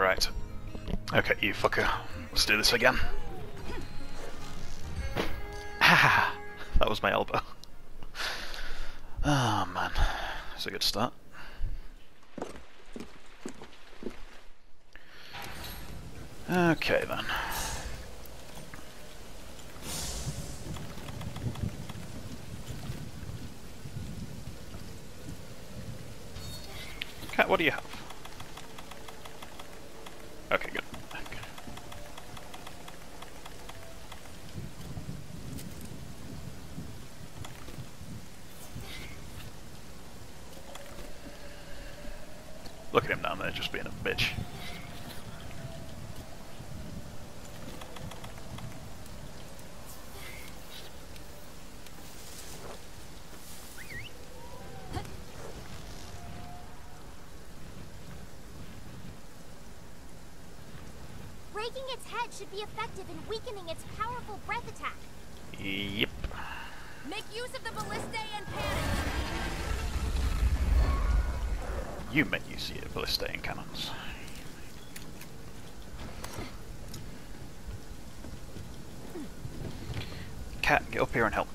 right. Okay, you fucker. Let's do this again. Ha! that was my elbow. Oh man, it's a good start. Okay then. Cat, what do you have? Okay, good. Okay. Look at him down there, just being a bitch. Breaking its head should be effective in weakening its powerful breath attack. Yep. Make use of the ballistae and panic. You meant you see it, ballistae and cannons. Cat, get up here and help.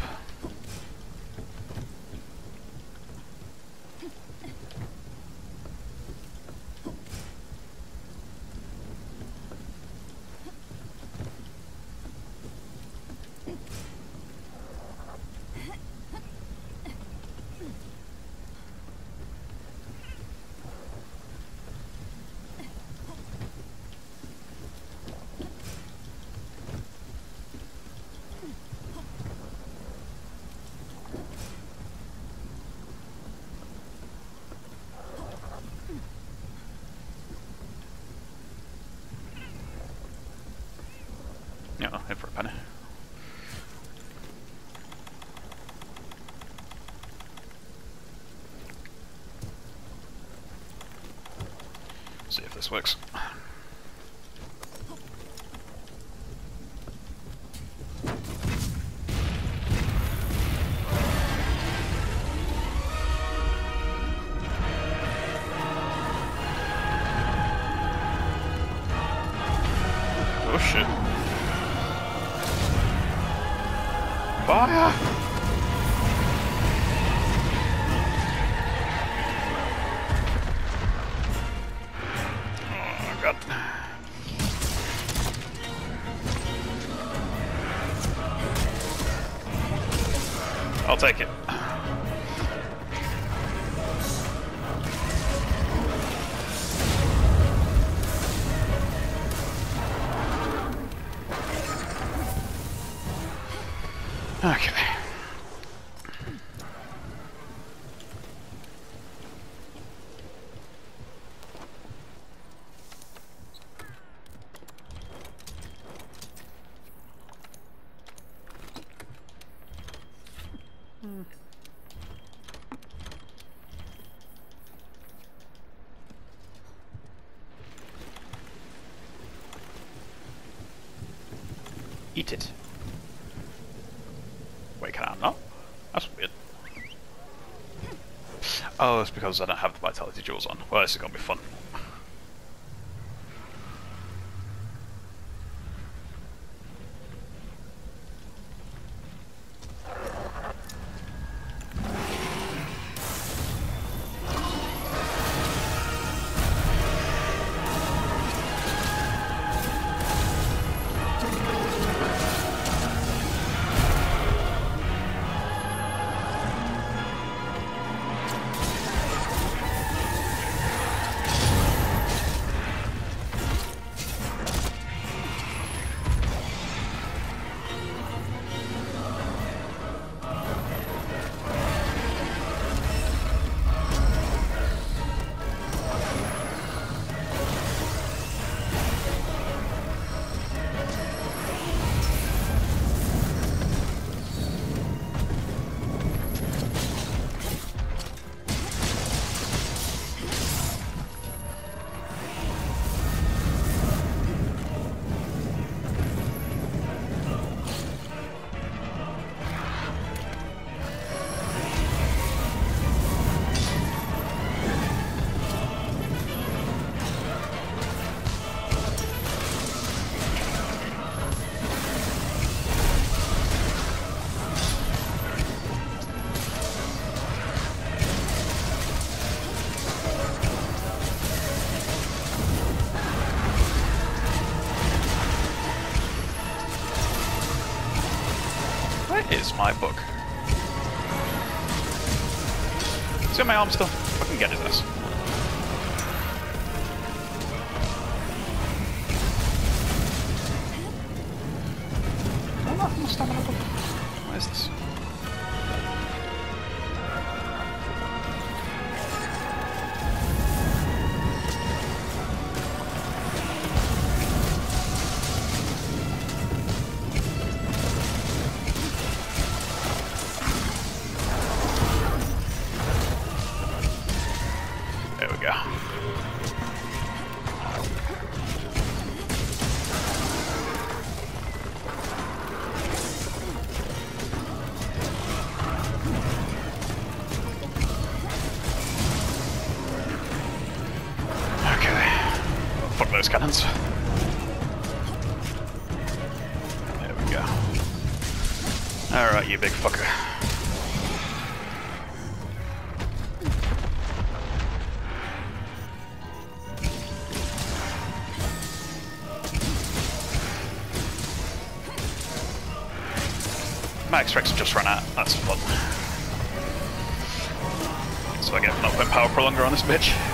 Oh, yeah, in for a penny. See if this works. I'll take it. Okay. Eat it. Wait, can I not? That's weird. Oh, it's because I don't have the Vitality Jewels on. Well, this is gonna be fun. My book. See my arm still? Fucking get his ass. Those cannons. There we go. Alright, you big fucker. My X-Rex just run out. That's fun. So I get not putting power prolonger on this bitch.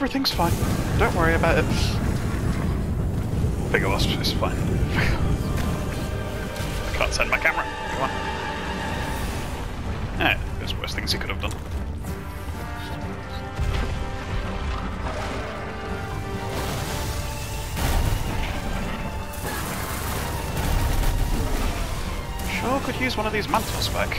Everything's fine. Don't worry about it. Vigorwasp is fine. I can't send my camera. Come on. Eh, there's worse things he could have done. Sure could use one of these mantles back.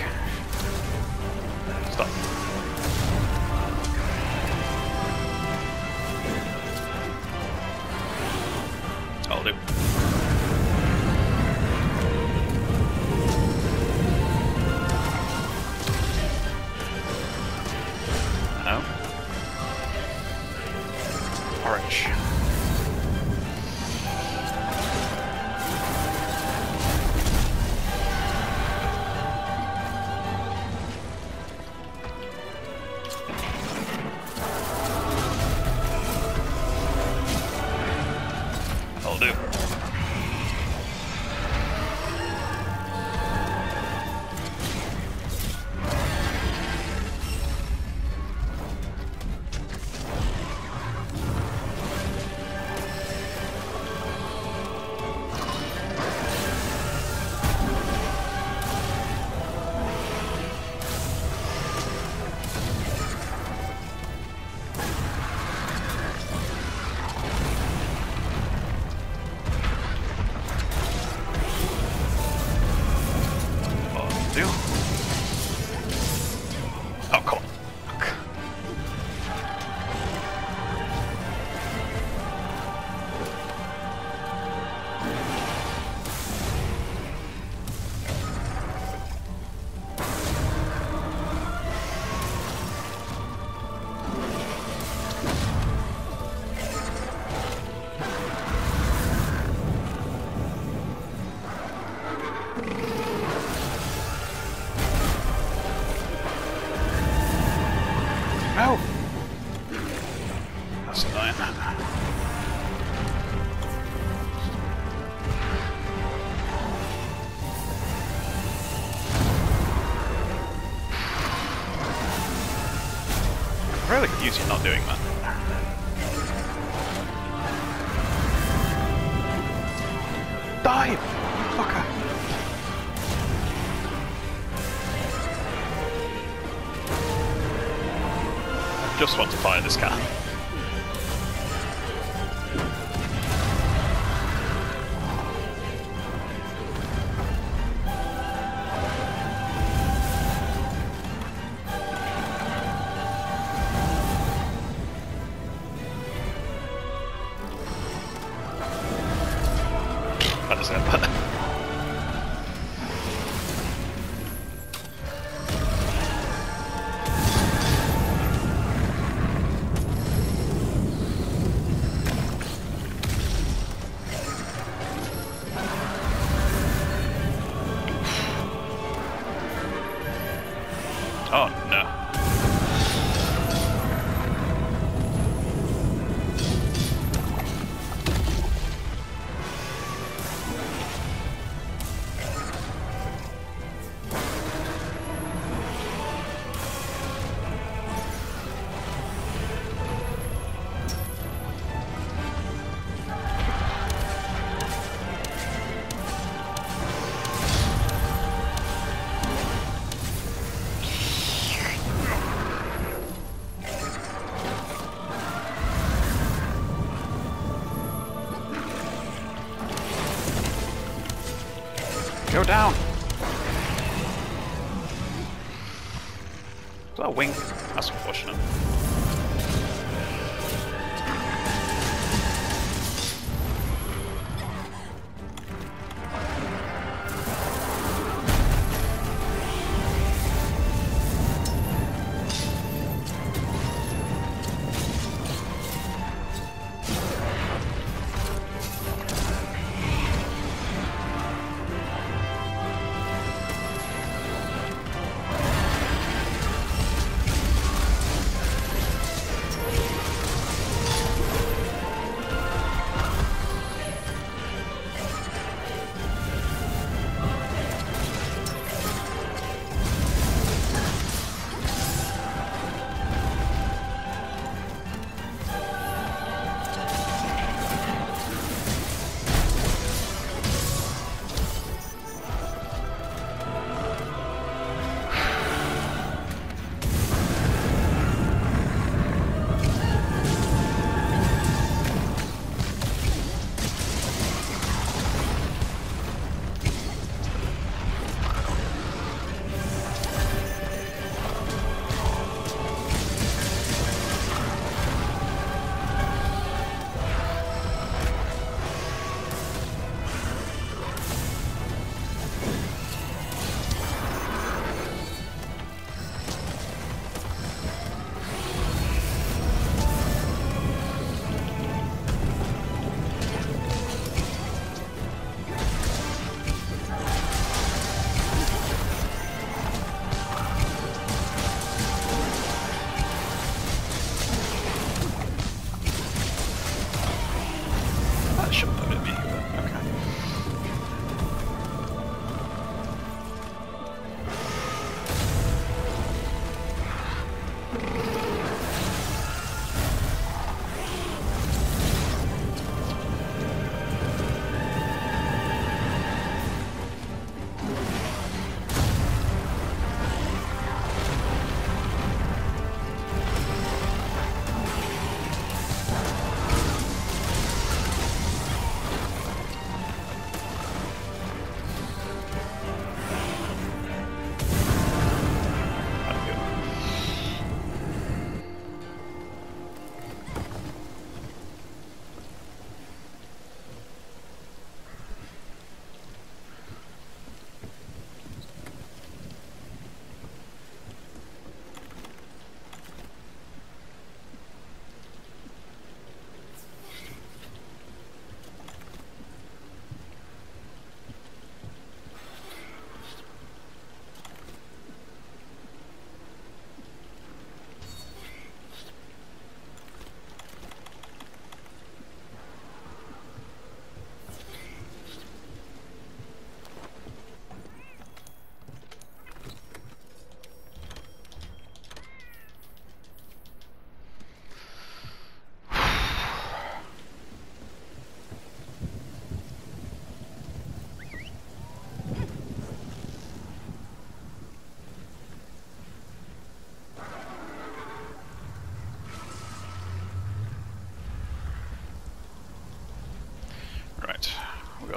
I'm I really confused. You're not doing that. Dive! Fucker! just want to fire this gun. Down! A wing? That's unfortunate.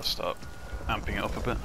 Start amping it up a bit.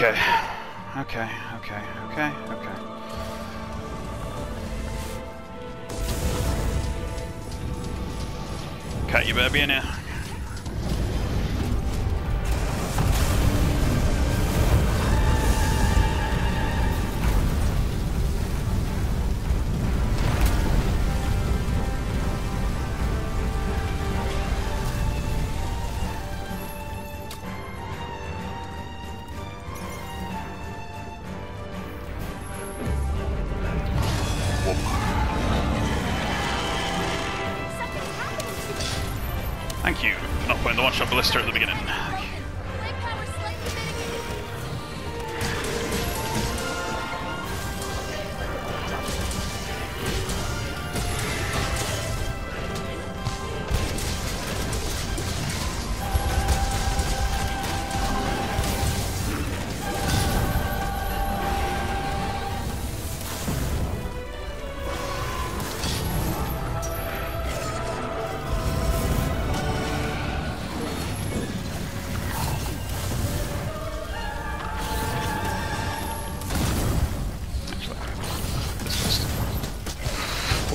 Okay. Okay, okay, okay, okay. Cat, you better be in here. The one-shot ballista at the beginning.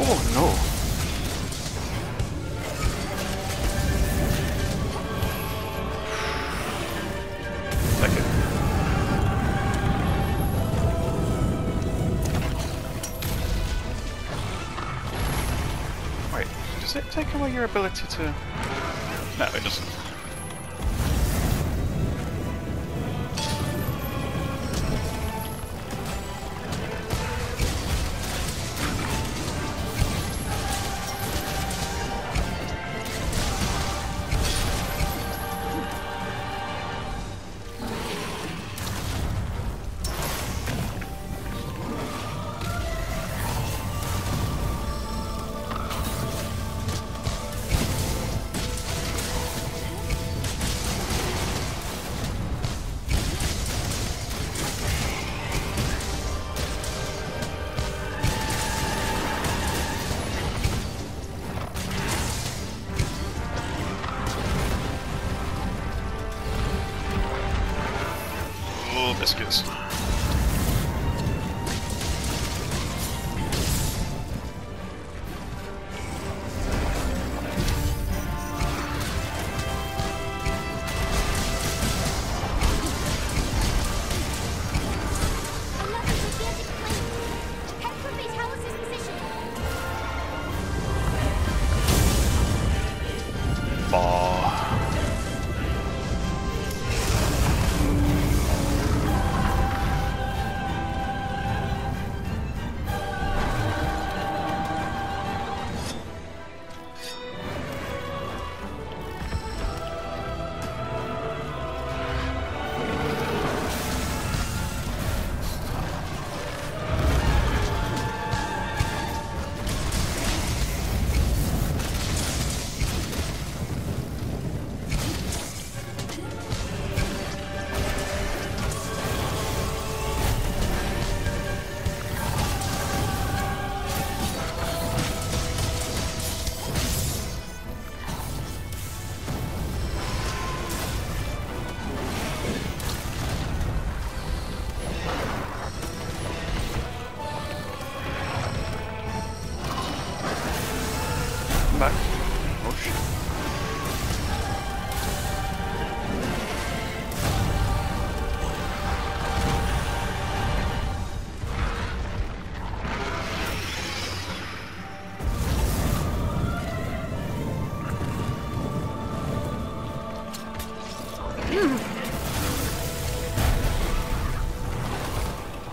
Oh no. Wait, does it take away your ability to... No, it doesn't.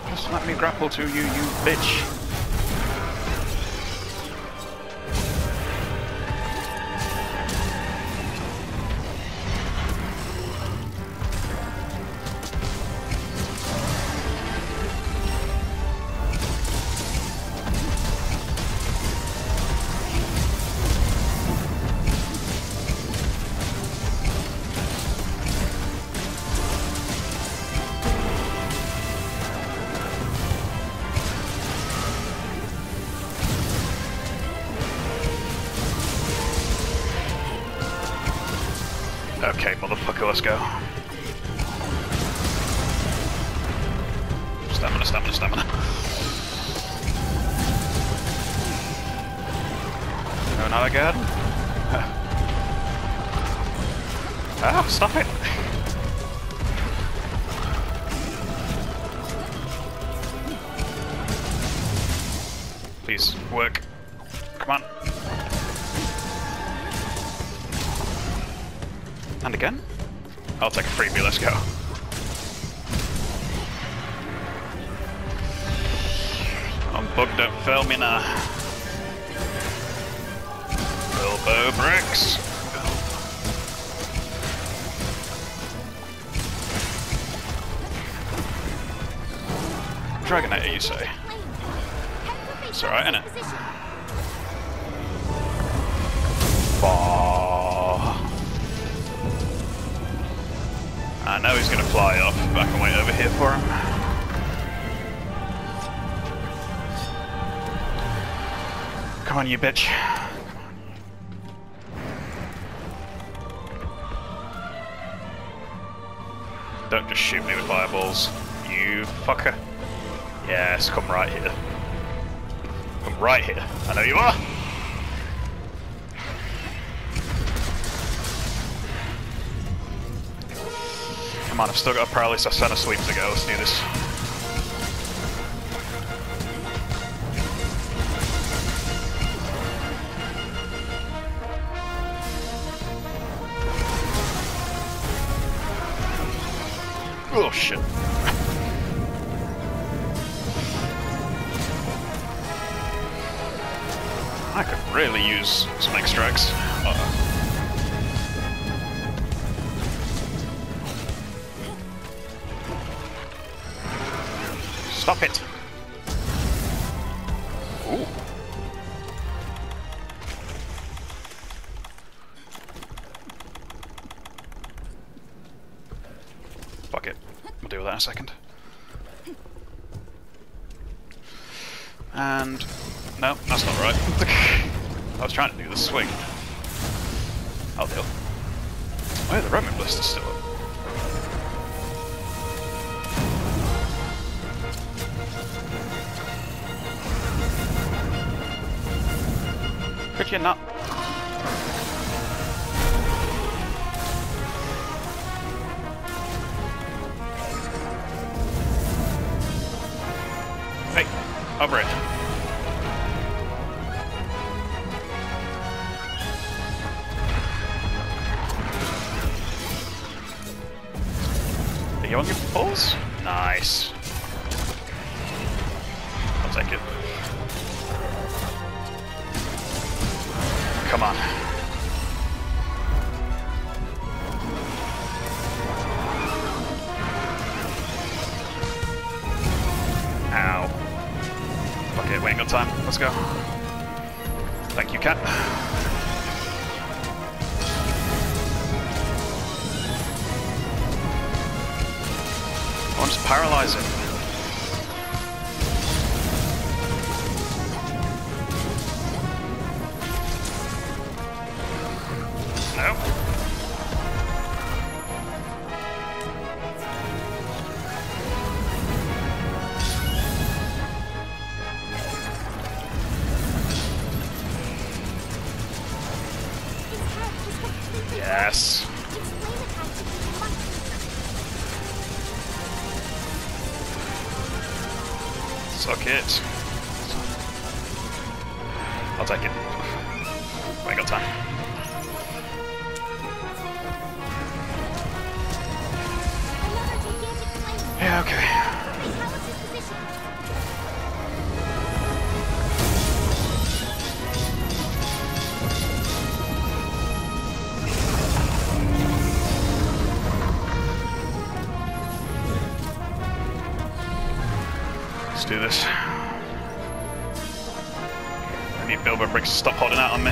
Just let me grapple to you, you bitch. Not again. Ah, stop it! Please, work. Come on. And again? I'll take a freebie, let's go. I'm bugged, don't fail me now. Bilbobrix. Dragonator, you say? It's alright, innit? Bah. I know he's gonna fly off, but I can wait over here for him. Come on, you bitch. Don't just shoot me with fireballs, you fucker. Yes, come right here. Come right here. I know you are. Come on, I've still got a paralysis. I sent a sweep to go. Let's do this. Ooh. Fuck it. We'll deal with that in a second. And... No, that's not right. I was trying to do the swing. I'll deal. Oh yeah, the Roman blister's still up. Could you Suck it. I'll take it. Ain't got time. Yeah, okay. Let's do this. I need Bilbobrix to stop holding out on me.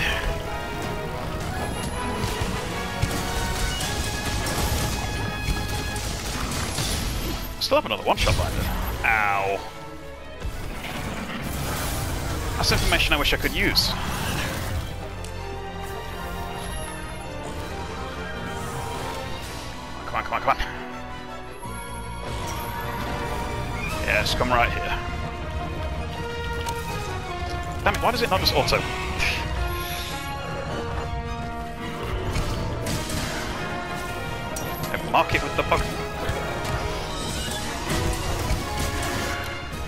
Still have another one-shot binder. Ow. That's information I wish I could use. Yes, come right here. Damn it, why does it not just auto? And mark it with the bug.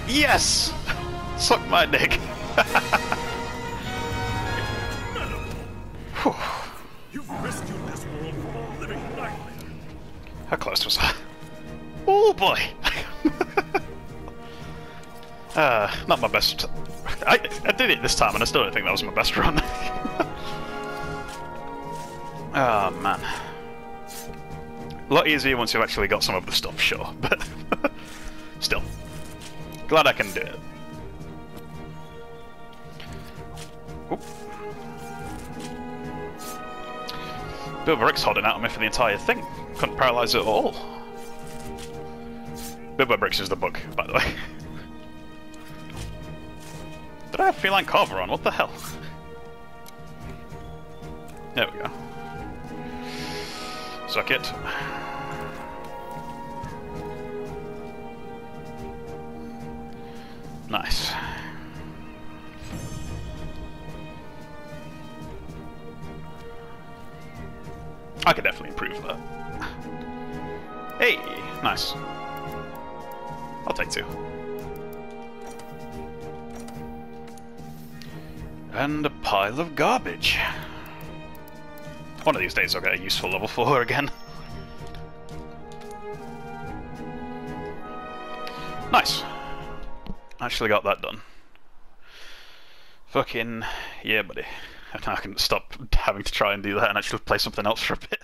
Yes! Suck my dick. this time and I still don't think that was my best run. oh man. A lot easier once you've actually got some of the stuff, sure, but still. Glad I can do it. Oop. Brick's holding out on me for the entire thing. Couldn't paralyze it at all. Bricks is the book, by the way. Did I have Felyne Carver on? What the hell? There we go. Suck it. Nice. I could definitely improve that. Hey, nice. I'll take two. And a pile of garbage. One of these days I'll get a useful level 4 again. Nice. Actually got that done. Fucking yeah, buddy. I can stop having to try and do that and actually play something else for a bit.